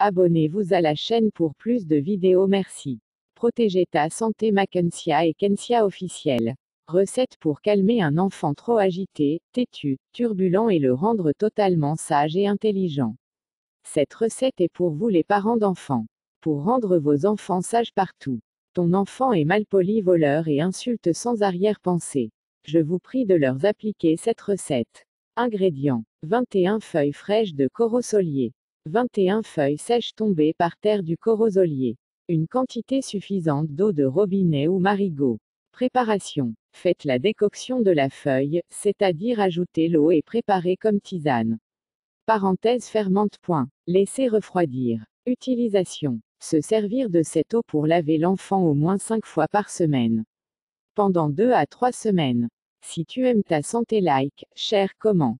Abonnez-vous à la chaîne pour plus de vidéos merci. Protégez ta santé Mackensia et Kensia officiel. Recette pour calmer un enfant trop agité, têtu, turbulent et le rendre totalement sage et intelligent. Cette recette est pour vous les parents d'enfants. Pour rendre vos enfants sages partout. Ton enfant est malpoli voleur et insulte sans arrière-pensée. Je vous prie de leur appliquer cette recette. Ingrédients. 21 feuilles fraîches de corosolier. 21 feuilles sèches tombées par terre du corosolier. Une quantité suffisante d'eau de robinet ou marigot. Préparation. Faites la décoction de la feuille, c'est-à-dire ajoutez l'eau et préparez comme tisane. Parenthèse fermente. Point. Laissez refroidir. Utilisation. Se servir de cette eau pour laver l'enfant au moins 5 fois par semaine. Pendant 2 à 3 semaines. Si tu aimes ta santé like, share, comment.